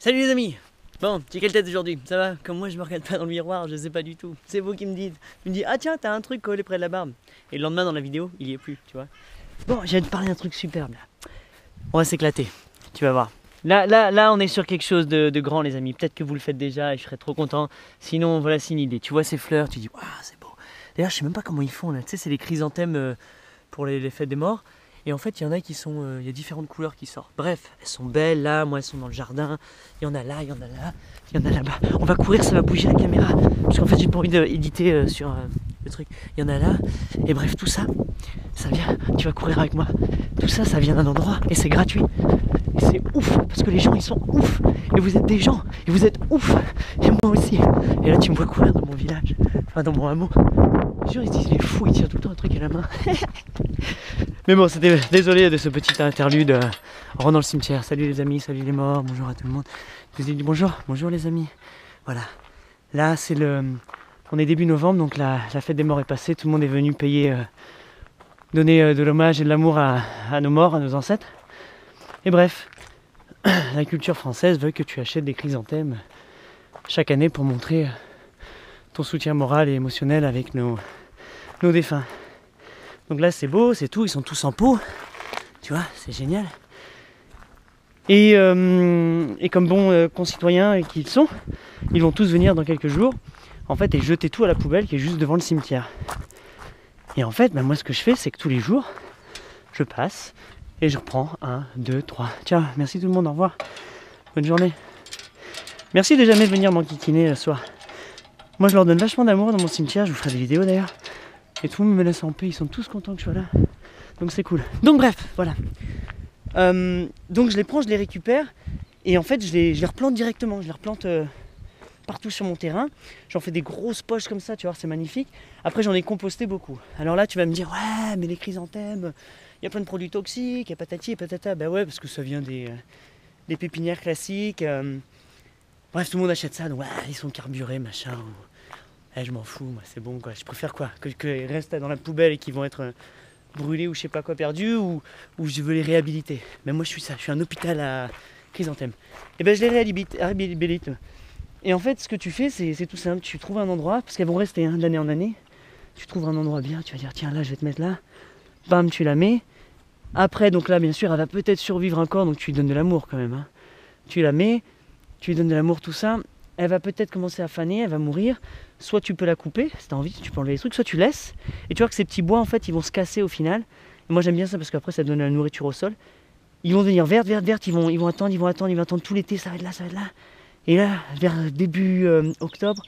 Salut les amis Bon, tu quelle tête aujourd'hui? Ça va? Comme moi je me regarde pas dans le miroir, je sais pas du tout. C'est vous qui me dites. Tu me dis, ah tiens, t'as un truc collé près de la barbe. Et le lendemain dans la vidéo, il y est plus, tu vois. Bon, j'ai te parler d'un truc superbe là. On va s'éclater, tu vas voir. Là, là, là, on est sur quelque chose de, de grand, les amis. Peut-être que vous le faites déjà et je serais trop content. Sinon, voilà, c'est une idée. Tu vois ces fleurs, tu dis, waouh, c'est beau. D'ailleurs, je sais même pas comment ils font là. Tu sais, c'est les chrysanthèmes euh, pour les, les fêtes des morts. Et en fait, il y en a qui sont. euh, Il y a différentes couleurs qui sortent. Bref, elles sont belles là, moi elles sont dans le jardin. Il y en a là, il y en a là, il y en a là-bas. On va courir, ça va bouger la caméra. Parce qu'en fait, j'ai pas envie d'éditer euh, sur euh, le truc. Il y en a là. Et bref, tout ça, ça vient. Tu vas courir avec moi. Tout ça, ça vient d'un endroit et c'est gratuit. Et c'est ouf, parce que les gens ils sont ouf. Et vous êtes des gens, et vous êtes ouf. Et moi aussi. Et là, tu me vois courir dans mon village, enfin dans mon hameau. Je jure, ils se disent, il est fou, il tient tout le temps un truc à la main. Mais bon, c'était désolé de ce petit interlude euh, en rentrant dans le cimetière. Salut les amis, salut les morts, bonjour à tout le monde. Je vous ai dit bonjour, bonjour les amis. Voilà. Là, c'est le. On est début novembre, donc la, fête des morts est passée. Tout le monde est venu payer, euh, donner euh, de l'hommage et de l'amour à, nos morts, à nos ancêtres. Et bref, la culture française veut que tu achètes des chrysanthèmes chaque année pour montrer euh, ton soutien moral et émotionnel avec nos défunts. Donc là, c'est beau, c'est tout, ils sont tous en pot. Tu vois, c'est génial. Et, euh, comme bons euh, concitoyens qu'ils sont, ils vont tous venir dans quelques jours, en fait, et jeter tout à la poubelle qui est juste devant le cimetière. Et en fait, bah, moi, ce que je fais, c'est que tous les jours, je passe et je reprends un, deux, trois. Tiens, merci tout le monde, au revoir. Bonne journée. Merci de jamais venir m'enquiquiner le soir. Moi, je leur donne vachement d'amour dans mon cimetière, je vous ferai des vidéos d'ailleurs. Et tout le monde me laisse en paix, ils sont tous contents que je sois là. Donc c'est cool. Donc bref, voilà. Euh, donc je les prends, je les récupère et en fait je les, je les replante directement. Je les replante euh, partout sur mon terrain. J'en fais des grosses poches comme ça, tu vois, c'est magnifique. Après j'en ai composté beaucoup. Alors là tu vas me dire ouais mais les chrysanthèmes, il y a plein de produits toxiques, il y a patati et patata. Bah ouais parce que ça vient des, euh, des pépinières classiques. euh. bref tout le monde achète ça, donc ouais, ils sont carburés, machin. ou- eh, je m'en fous, moi c'est bon quoi. Je préfère quoi Que restent dans la poubelle et qu'ils vont être euh, brûlés ou je sais pas quoi perdus ou, je veux les réhabiliter. Mais moi je suis ça, je suis un hôpital à chrysanthème. Et ben je les réhabilite. Et en fait ce que tu fais c'est c'est tout simple, tu trouves un endroit, parce qu'elles vont rester hein, d'année en année. Tu trouves un endroit bien, tu vas dire tiens là je vais te mettre là. Bam tu la mets. Après donc là bien sûr elle va peut-être survivre encore donc tu lui donnes de l'amour quand même. hein. Tu la mets, tu lui donnes de l'amour tout ça. Elle va peut-être commencer à faner, elle va mourir soit tu peux la couper, si tu as envie, tu peux enlever les trucs, soit tu laisses. Et tu vois que ces petits bois, en fait, ils vont se casser au final. Moi, j'aime bien ça parce qu'après, ça donne la nourriture au sol. Ils vont devenir vertes, vertes, vertes. Ils vont, ils vont attendre, ils vont attendre, ils vont attendre tout l'été. Ça va être là, ça va être là. Et là, vers début euh, octobre,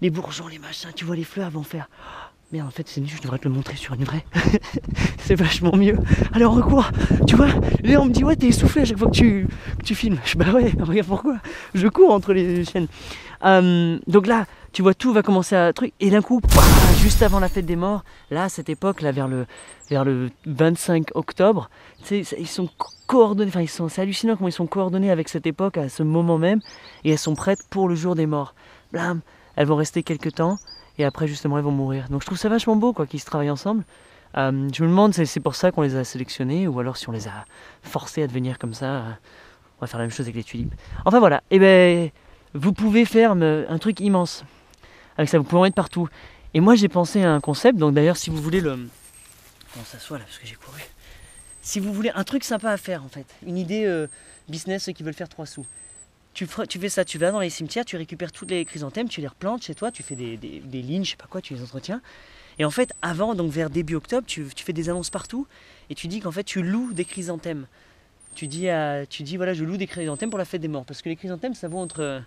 les bourgeons, les machins, tu vois, les fleurs vont faire. Merde, en fait, c'est mieux, je devrais te le montrer sur une vraie. c'est vachement mieux. Allez, on recourt. Tu vois, Léa, on me dit, ouais, t'es essoufflé à chaque fois que tu, que tu filmes. Je, bah ouais, regarde pourquoi. Je cours entre les chaînes. Euh, donc là, tu vois, tout va commencer à truc. Et d'un coup, juste avant la fête des morts, là, à cette époque, là, vers le, vers le 25 octobre, ils sont co- coordonnés. Enfin, c'est hallucinant comment ils sont coordonnés avec cette époque à ce moment même. Et elles sont prêtes pour le jour des morts. Blam, elles vont rester quelques temps. Et après, justement, elles vont mourir. Donc, je trouve ça vachement beau, quoi, qu'ils se travaillent ensemble. Euh, je me demande, c'est c'est pour ça qu'on les a sélectionnés, ou alors si on les a forcés à devenir comme ça. euh, on va faire la même chose avec les tulipes. Enfin voilà, et ben vous pouvez faire un truc immense. Avec ça, vous pouvez en mettre partout. Et moi j'ai pensé à un concept, donc d'ailleurs si vous voulez le. On s'assoit là parce que j'ai couru. Si vous voulez un truc sympa à faire en fait, une idée euh, business qui veulent faire trois sous. Tu, fais ça, tu vas dans les cimetières, tu récupères toutes les chrysanthèmes, tu les replantes chez toi, tu fais des, des, lignes, je sais pas quoi, tu les entretiens. Et en fait, avant, donc vers début octobre, tu, fais des annonces partout et tu dis qu'en fait tu loues des chrysanthèmes. Tu dis, tu dis voilà, je loue des chrysanthèmes pour la fête des morts. Parce que les chrysanthèmes, ça vaut entre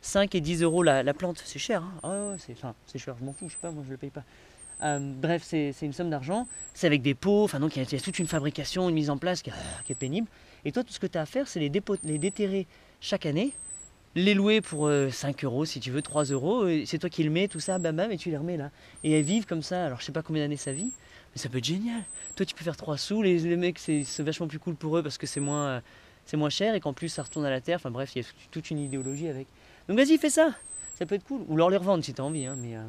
5 et 10 euros la, la plante. C'est cher, hein Ah c'est, cher, je m'en fous, je sais pas, moi je le paye pas. Euh, bref, c'est, une somme d'argent. C'est avec des pots, enfin donc il y, a- toute une fabrication, une mise en place qui, est pénible. Et toi, tout ce que tu as à faire, c'est les déterrer chaque année, les louer pour euh, 5 euros si tu veux, 3 euros. C'est toi qui le mets, tout ça, bam bam, et tu les remets là. Et elles vivent comme ça. Alors je sais pas combien d'années ça vit, mais ça peut être génial. Toi, tu peux faire 3 sous. Les, les mecs, c'est, vachement plus cool pour eux parce que c'est moins, euh, c'est moins cher et qu'en plus ça retourne à la terre. Enfin bref, il y a toute une idéologie avec. Donc vas-y, fais ça. Ça peut être cool. Ou leur les revendre si tu as envie. hein, mais, euh,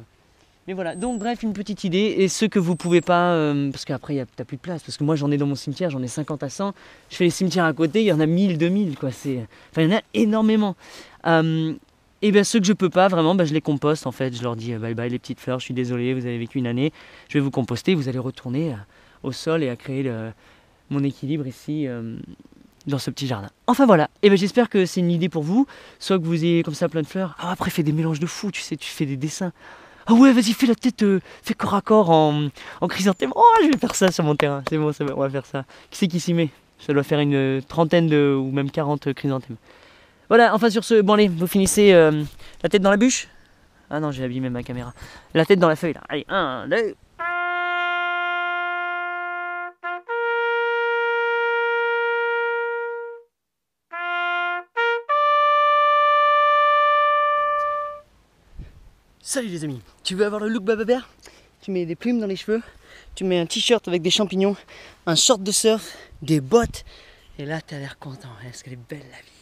Mais voilà, donc bref, une petite idée. Et ceux que vous pouvez pas, euh, parce qu'après, t'as plus de place. Parce que moi, j'en ai dans mon cimetière, j'en ai 50 à 100. Je fais les cimetières à côté, il y en a 1000, 2000, quoi. C'est... Enfin, il y en a énormément. Euh, et bien, ceux que je peux pas, vraiment, ben, je les composte, en fait. Je leur dis, euh, bye bye les petites fleurs, je suis désolé, vous avez vécu une année. Je vais vous composter, vous allez retourner euh, au sol et à créer mon équilibre ici. dans ce petit jardin. Enfin voilà, et ben j'espère que c'est une idée pour vous, soit que vous ayez comme ça plein de fleurs. Ah après fais des mélanges de fou, tu sais, tu fais des dessins. Ah ouais, vas-y, fais la tête, euh, fais corps à corps en, en chrysanthème. Oh, je vais faire ça sur mon terrain. C'est bon, ça va, on va faire ça. Qui c'est qui s'y met? Ça doit faire une trentaine de, ou même 40 chrysanthèmes. Voilà, enfin sur ce, bon allez, vous finissez euh, la tête dans la bûche Ah non, j'ai abîmé ma caméra. La tête dans la feuille là. Allez, un, deux. Salut les amis, tu veux avoir le look Baba Bear? Tu mets des plumes dans les cheveux, tu mets un t-shirt avec des champignons, un short de surf, des bottes, et là t'as l'air content, est-ce qu'elle est belle la vie